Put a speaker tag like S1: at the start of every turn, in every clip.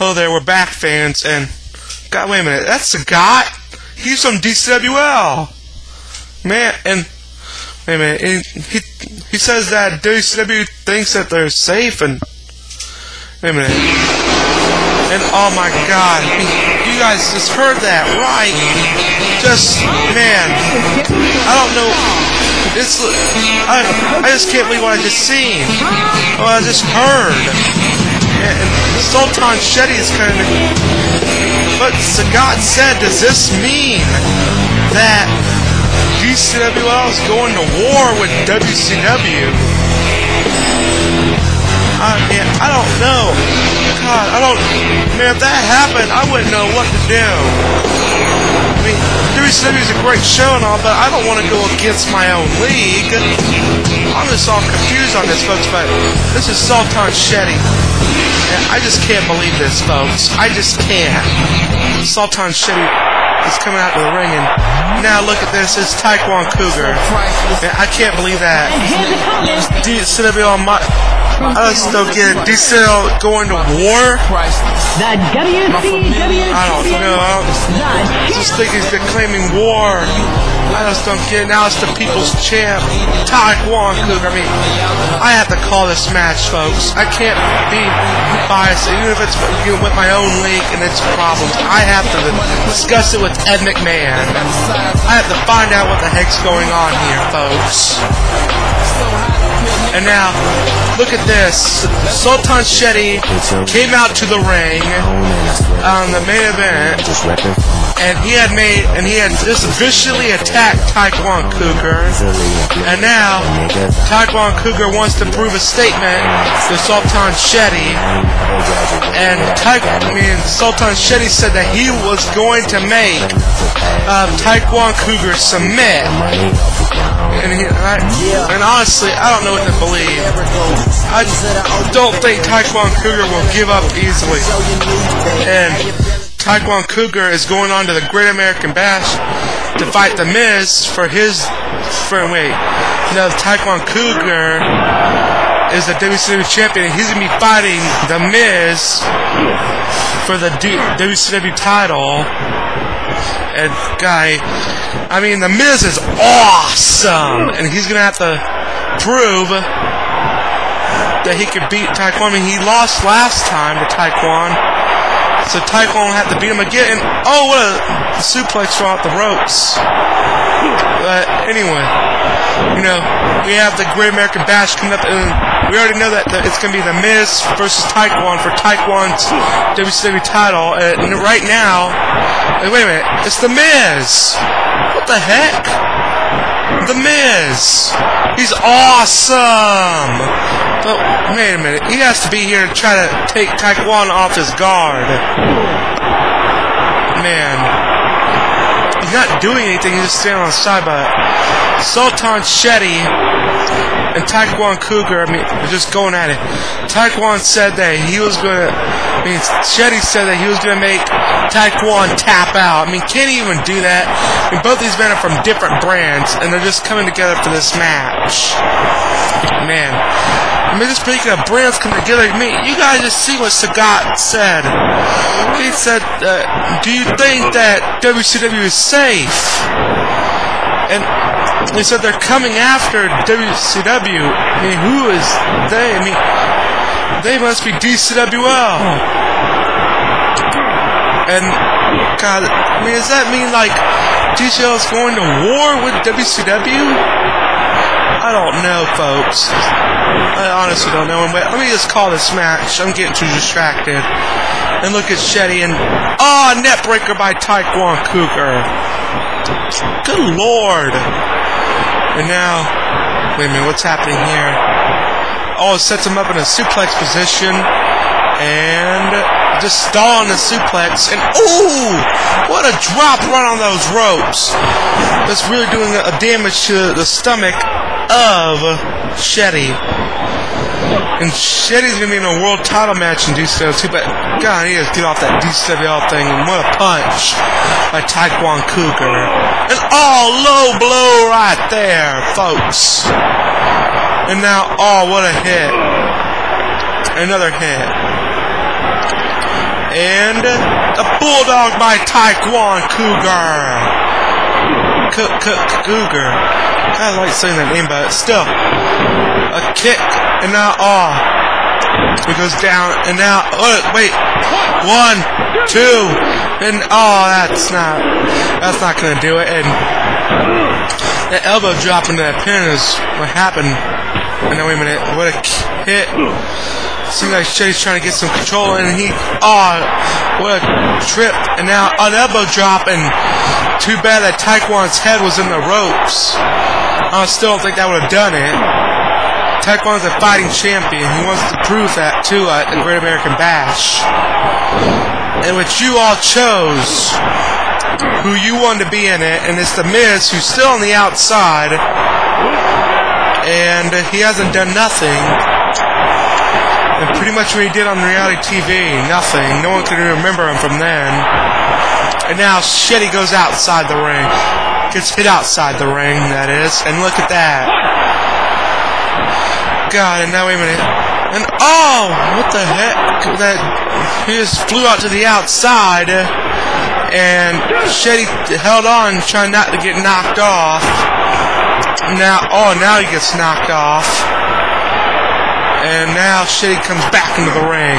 S1: Hello there, we're back, fans, and God, wait a minute, that's the guy. He's from DCWL, man. And wait a minute, he he says that WCW thinks that they're safe, and wait a minute, and oh my God, you guys just heard that, right? Just man, I don't know. It's I I just can't believe what I just seen. What I just heard and Sultan Shetty is kind of. But Sagat said, does this mean that DCWL is going to war with WCW? I mean, I don't know. God, I don't. Man, if that happened, I wouldn't know what to do. I mean, WCW is a great show and all, but I don't want to go against my own league. I'm just all confused on this, folks, but this is Sultan Shetty. I just can't believe this, folks. I just can't. Sultan Shetty is coming out to the ring, and now look at this. It's Tikwan Coger. I can't believe that. DCW on my. I just don't get. DCL going to war?
S2: The WCW
S1: I don't know. Just think he's claiming war. I just don't it. Now it's the people's champ, Tikwan Coger. I mean, I have to call this match, folks. I can't be biased, even if it's with my own league and its problems. I have to discuss it with Ed McMahon. I have to find out what the heck's going on here, folks. And now, look at this. Sultan Shetty came out to the ring on the main event, and he had made, and he had just vicious attacked Tikwan Coger. And now, Tikwan Coger wants to prove a statement to Sultan Shetty. And I mean, Sultan Shetty said that he was going to make uh, Tikwan Coger submit. And, he, I, and honestly, I don't know what to believe. I don't think Tikwan Coger will give up easily. And Tikwan Coger is going on to the Great American Bash to fight The Miz for his. For wait, no, Tikwan Coger is the WCW champion. and He's gonna be fighting The Miz for the WCW title. And guy, I mean, The Miz is awesome, and he's gonna have to prove that he could beat Tikwan. I mean, he lost last time to Tikwan, so will have to beat him again. Oh, what a suplex from off the ropes! But anyway, you know, we have the Great American Bash coming up, and we already know that it's going to be the Miz versus Tikwan for Tikwan's WCW title. And right now, wait a minute, it's the Miz. What the heck? The Miz. He's awesome. But wait a minute, he has to be here to try to take Tikwan off his guard. Man, he's not doing anything. He's just standing on the side. But Sultan Shetty and Tikwan Coger, I mean, just going at it. Tikwan said that he was gonna. I mean, Shetty said that he was gonna make Tikwan tap out. I mean, can't he even do that? I mean, both these men are from different brands, and they're just coming together for this match. Man, I mean, just speaking of brands coming together, I mean, you guys just see what Sagat said. He said, uh, "Do you think that WCW is safe?" And they said they're coming after WCW. I mean, who is they? I mean, they must be DCWL. And God, I mean, does that mean like DCL is going to war with WCW? I don't know, folks. I honestly don't know. Let me just call this match. I'm getting too distracted. And look at Shetty and oh, neckbreaker by Tikwan Coger. Good lord. And now, wait a minute, what's happening here? Oh, it sets him up in a suplex position. And just stall on the suplex. And ooh, what a drop run on those ropes. That's really doing a damage to the stomach of Shetty. And Shetty's gonna be in a world title match in DCW too, but God, he has to get off that DCWL thing, and what a punch by Tikwan Coger. And oh, low blow right there, folks. And now, oh, what a hit. Another hit. And a bulldog by Tikwan Coger. Coger. I like saying that name, but still. A kick, and now, oh. He goes down, and now, oh, wait. One, two, and oh, that's not, that's not gonna do it. And the elbow drop that pin is what happened. And now, wait a minute, what a hit. Seems like Shetty's trying to get some control, and he, oh, what a trip. And now an elbow drop, and too bad that Tikwan's head was in the ropes. I still don't think that would have done it. Tikwan's a fighting champion. He wants to prove that too uh, at the Great American Bash. In which you all chose who you wanted to be in it, and it's The Miz, who's still on the outside, and he hasn't done nothing. And pretty much what he did on reality TV, nothing. No one can remember him from then. And now Shetty goes outside the ring. Gets hit outside the ring, that is. And look at that. God, and now wait a minute. And oh, what the heck? That he just flew out to the outside, uh, and Shetty held on, trying not to get knocked off. Now, oh, now he gets knocked off. And now Shetty comes back into the ring.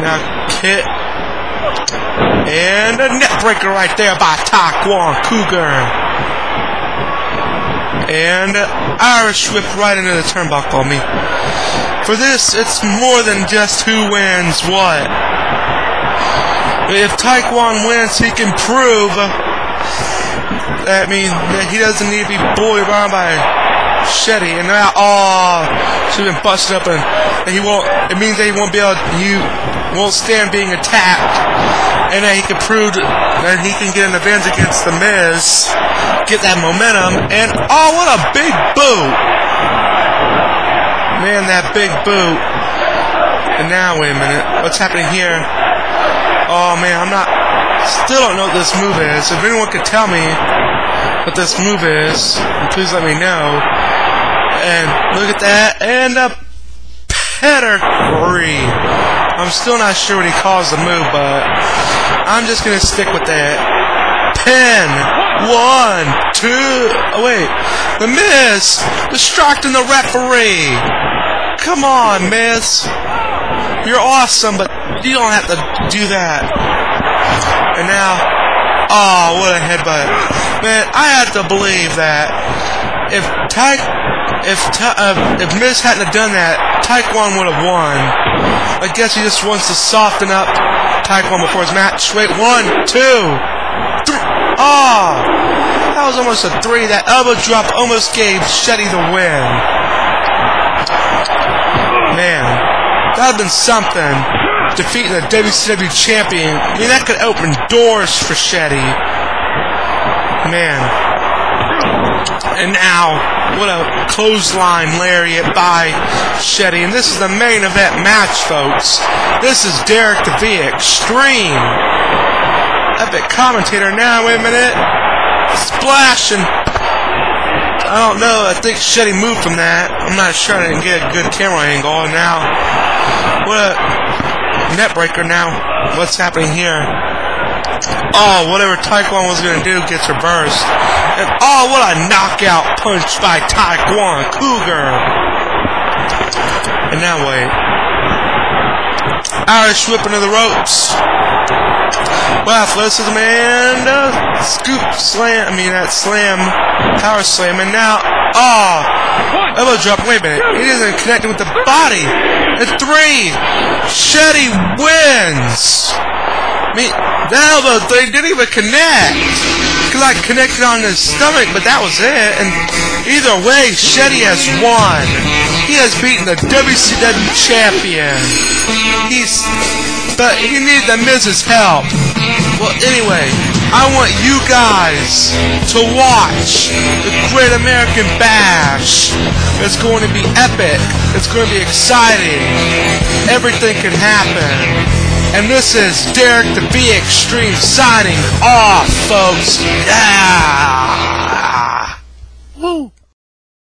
S1: Now Kit and a neckbreaker right there by Tikwan Coger. And Irish whip right into the turnbuckle on me. For this, it's more than just who wins what. If Tikwan wins, he can prove that I mean that he doesn't need to be bullied around by Shetty, and now oh, she's been busted up, and he won't. It means that he won't be able. He won't stand being attacked, and that he can prove that he can get an advantage against the Miz, get that momentum, and oh, what a big boot! Man, that big boot. And now, wait a minute, what's happening here? Oh man, I'm not. Still don't know what this move is. If anyone could tell me what this move is, please let me know. And look at that, and a pedigree. I'm still not sure what he calls the move, but I'm just gonna stick with that. Pin. One, two. Oh wait, the Miz distracting the referee. Come on, Miz. You're awesome, but you don't have to do that. And now, oh, what a headbutt. Man, I have to believe that if Ty, if uh, if Miz hadn't have done that, Tikwan would have won. I guess he just wants to soften up Tikwan before his match. Wait, one, two. Oh, that was almost a three. That elbow drop almost gave Shetty the win. Man, that would have been something. Defeating the WCW champion. I mean, that could open doors for Shetty. Man. And now, what a clothesline lariat by Shetty. And this is the main event match, folks. This is Derek V Extreme. Epic commentator now, wait a minute. Splash and I don't know. I think Shetty moved from that. I'm not sure. I didn't get a good camera angle. Now, what a neckbreaker now. What's happening here? Oh, whatever Tikwan was going to do gets reversed. And oh, what a knockout punch by Tikwan Coger. And now wait. Irish whip into the ropes. Well, athleticism and uh, scoop slam. I mean, that slam, power slam. And now, oh, elbow drop. Wait a minute. He isn't connecting with the body. And three. Shetty wins. I mean, the elbow thing didn't even connect. Because I connected on his stomach, but that was it. And either way, Shetty has won. He has beaten the WCW champion. He's, but he needed the Miz's help. Well, anyway, I want you guys to watch the Great American Bash. It's going to be epic. It's going to be exciting. Everything can happen. And this is Derek the V Extreme signing off, folks. Yeah. Woo.